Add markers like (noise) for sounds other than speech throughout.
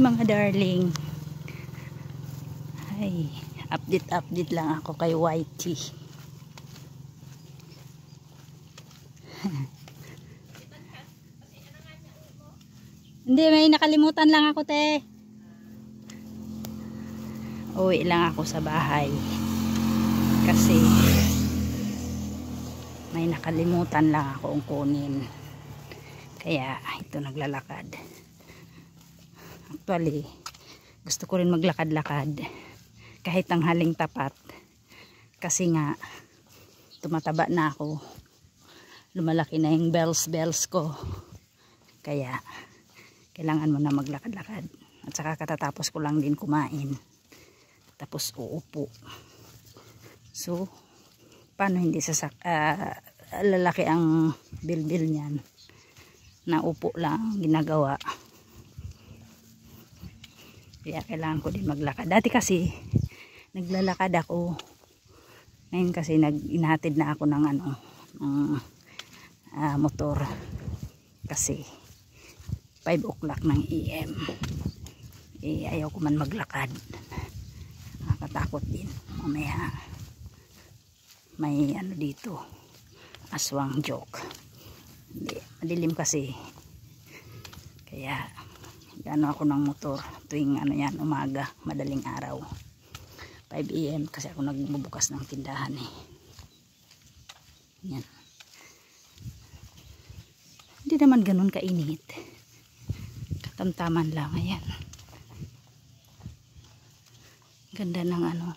Mga darling. Hi. Update update lang ako kay Whitey. (laughs) Hindi, may nakalimutan lang ako te. Uwi lang ako sa bahay. Kasi may nakalimutan lang akong kunin. Kaya ito naglalakad. Actually, gusto ko rin maglakad-lakad kahit ang haling tapat. Kasi nga tumataba na ako. Lumalaki na yung bells bells ko. Kaya kailangan mo na maglakad-lakad. At saka katatapos ko lang din kumain. Tapos uupo. So, paano hindi sasak uh, lalaki ang bilbil niyan na upo lang ginagawa kaya kailangan ko din maglakad. Dati kasi naglalakad ako. Ngayon kasi nag inhatid na ako ng ano ng uh, motor. Kasi 5 o'clock ng AM eh ayaw ko man maglakad. Nakakatakot din. Mamaya may ano dito aswang joke. Hindi madilim kasi. Kaya gano ako ng motor tuwing ano yan umaga madaling araw. 5am kasi ako nagbubukas ng tindahan eh. Yan. Hindi naman ganun kainit. Katamtaman lang ayan. Ganda ng ano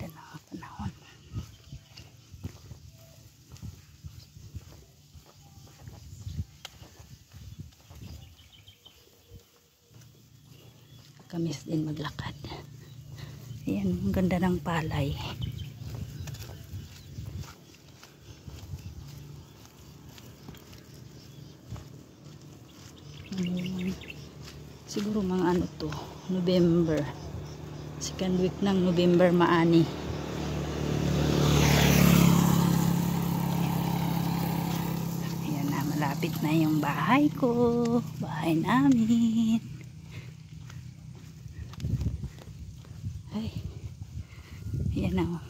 ganda ng panahon kamis din maglakad. Ayan ang ganda ng palay. Siguro mga ano to November. Second week ng November maani. Malapit na yung bahay ko. Bahay namin ay ayan na oh.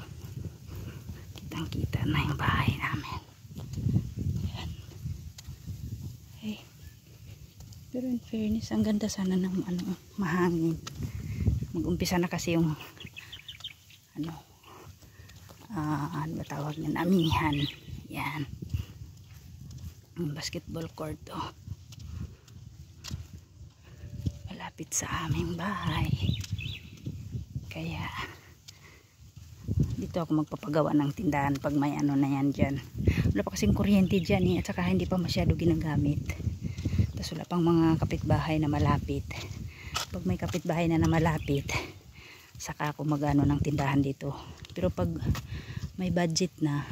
Kitang kita na yung bahay namin. Ayan ay pero in fairness ang ganda sana ng ano mahangin. Mag-umpisa na kasi yung ano uh, ano ba tawag yan amihan. Yan. Yung basketball court oh. malapit sa aming bahay. Kaya dito ako magpapagawa ng tindahan pag may ano na yan dyan. Wala pa kasing kuryente dyan eh, at saka hindi pa masyado ginagamit. Tapos wala pang mga kapitbahay na malapit. Pag may kapitbahay na na malapit saka ako magano ng tindahan dito. Pero pag may budget na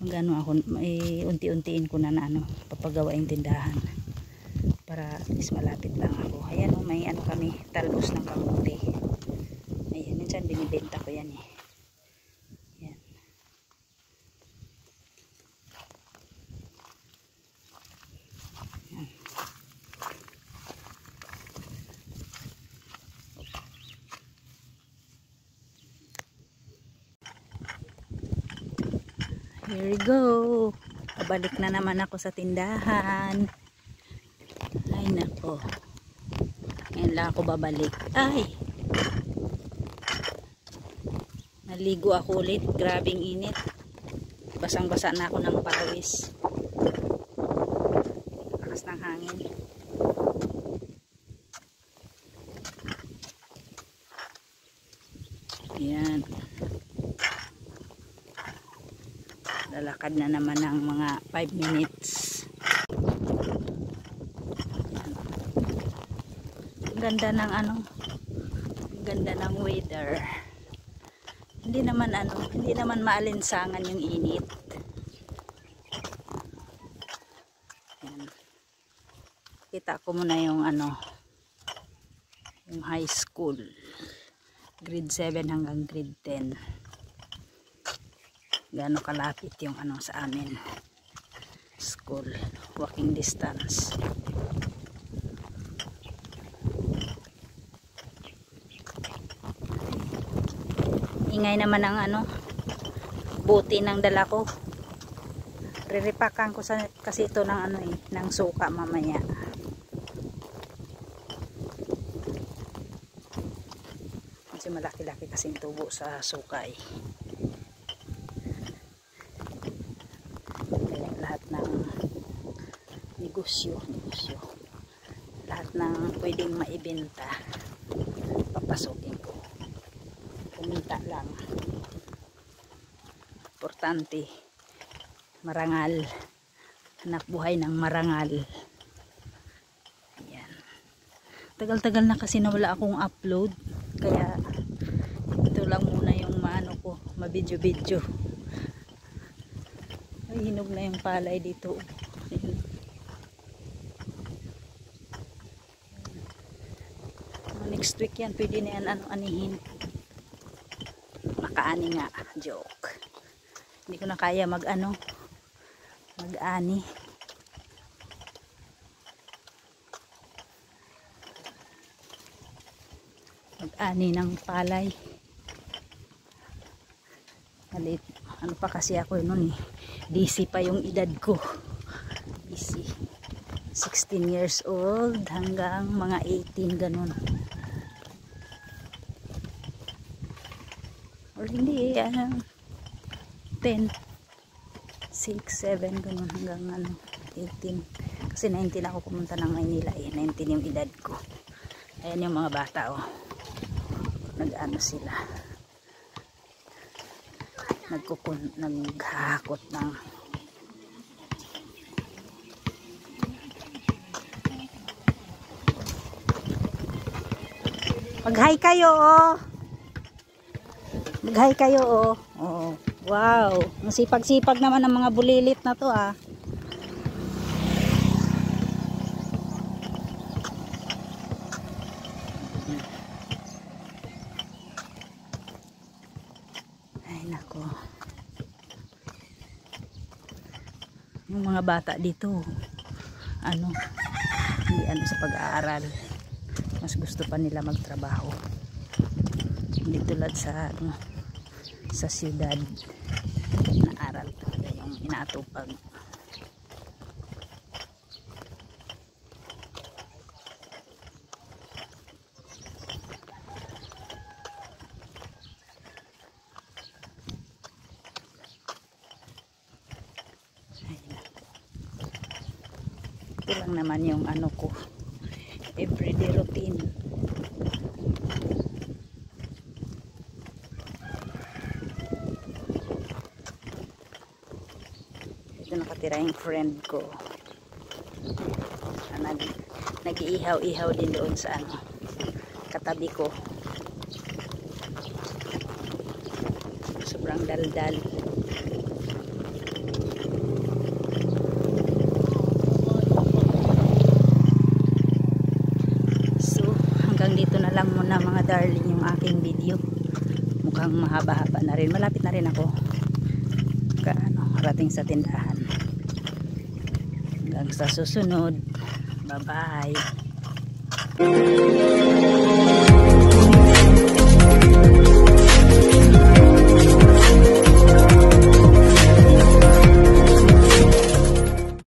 magano ako may unti-untiin ko na na ano papagawa yung tindahan. Para at least malapit lang ako. Ayan o oh, may ano kami talbos ng kamuti ayan minsan binibenta ko yan eh here we go. Pabalik na naman ako sa tindahan. Ay nako. Ngayon lang ako babalik. Ay! Naligo ako ulit. Grabing init. Basang basa na ako ng pawis. Lakas ng hangin yan lalakad na naman ng mga 5 minutes. Ganda ng ano ganda ng weather. Hindi naman ano hindi naman maalinsangan yung init. Kita ko muna yung ano yung high school. Grade 7 hanggang grade 10 gaano kalapit yung ano sa amin. School walking distance. Ingay naman ang ano buti ng dala ko. Riripakan ko sa, kasi ito ng ano eh ng suka mamaya. Kasi malaki-laki kasi tubo sa suka eh. Negosyo, negosyo. Lahat ng pwedeng maibenta, papasukin ko. Kumita lang. Importante, marangal. Anak buhay ng marangal. Ayan. Tagal-tagal na kasi nawala akong upload. Kaya, ito lang muna yung maano ko, mabidyo-bidyo. Ay, hinog na yung palay dito. Ayan. Next week yan pwede na yan ano anihin. Makaani nga joke. Hindi ko na kaya mag ano mag ani mag ani ng palay. Halit, ano pa kasi ako noon eh. DC pa yung edad ko. DC 16 years old hanggang mga 18 ganun or hindi ano 10 6, 7 ganun hanggang ano 18 kasi 19 ako pumunta ng Maynila eh. 19 yung edad ko. Ayan yung mga bata oh. Nag ano sila. Nagkukun naghahakot ng Mag-hi kayo, oh. Mag-hi kayo, oh. oh. Wow. Masipag-sipag naman ang mga bulilit na to, ah. Ay, nako. Yung mga bata dito, ano, hindi ano sa pag-aaral mas gusto pa nila magtrabaho hindi tulad sa ano, sa siyudad. Na aral talaga yung inatupag. Ito lang naman yung ano ko. Everyday routine ito nakatira yung friend ko. Nag nag-iihaw-ihaw din doon sa ano katabi ko. Sobrang daldal. So hanggang dito na lang muna mga darling yung aking video. Mukhang mahaba-haba na rin. Malapit na rin ako ka ano, rating sa tindahan. Hanggang sa susunod. Bye bye